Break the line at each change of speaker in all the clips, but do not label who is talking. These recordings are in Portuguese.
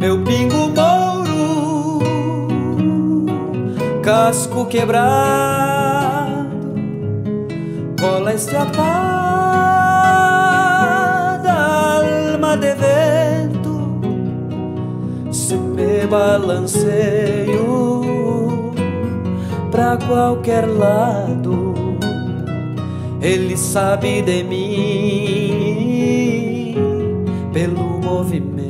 meu pingo mouro, casco quebrado, cola estrapada, alma de vento, se me balanceio pra qualquer lado. Ele sabe de mim pelo movimento.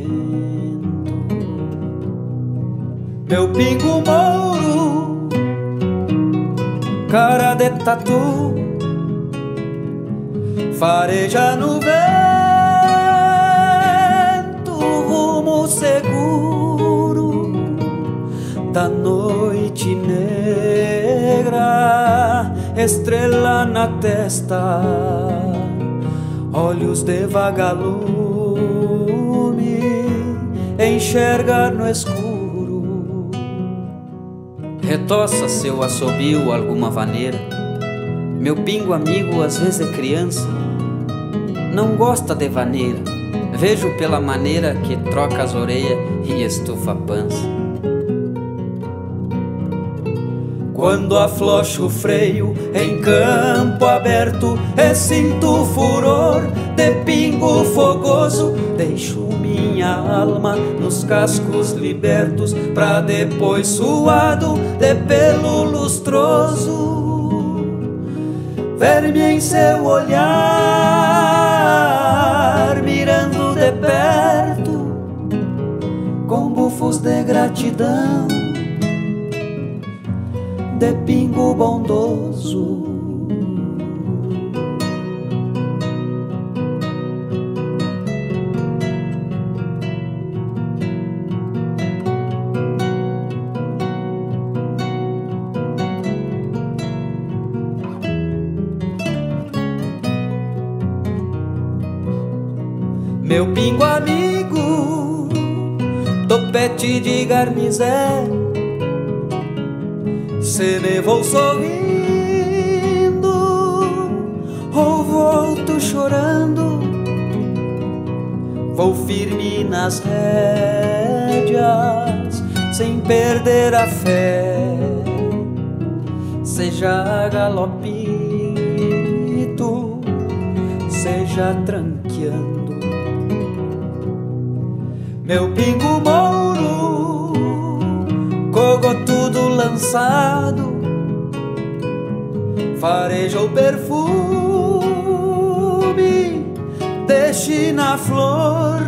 Meu pingo mouro, cara de tatu, fareja no vento, rumo seguro da noite negra, estrela na testa, olhos de vagalume, enxerga no escuro Retoça seu assobio alguma vaneira. Meu pingo amigo às vezes é criança, não gosta de vaneira. Vejo pela maneira que troca as orelhas e estufa a pança. Quando aflocho o freio em campo aberto e sinto furor de pingo fogoso, deixo minha alma nos cascos libertos, pra depois suado de pelo lustroso, ver-me em seu olhar, mirando de perto, com bufos de gratidão, de pingo bondoso. Meu pingo amigo, topete de garnizé, se me vou sorrindo ou volto chorando, vou firme nas rédeas, sem perder a fé, seja galopito, seja tranqueando meu pingo mouro, cogo tudo lançado, fareja o perfume, deixe na flor,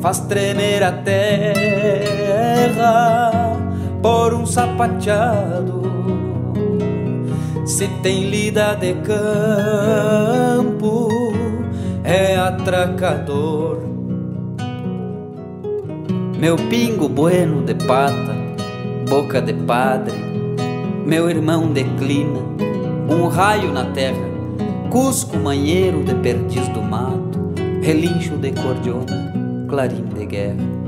faz tremer a terra por um sapateado. Se tem lida de campo, é atracador meu pingo bueno de pata, boca de padre, meu irmão declina, um raio na terra, cusco manheiro de perdiz do mato, relincho de cordiona, clarim de guerra.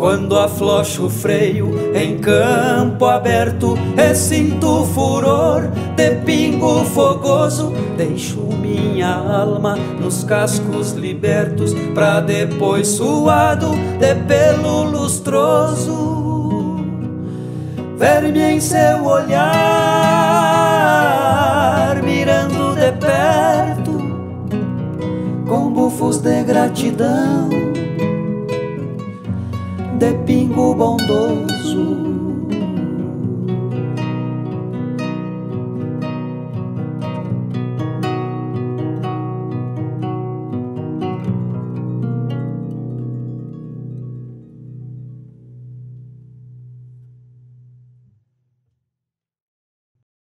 Quando aflocho o freio em campo aberto e sinto furor de pingo fogoso, deixo minha alma nos cascos libertos pra depois suado de pelo lustroso ver-me em seu olhar mirando de perto com bufos de gratidão de pingo bondoso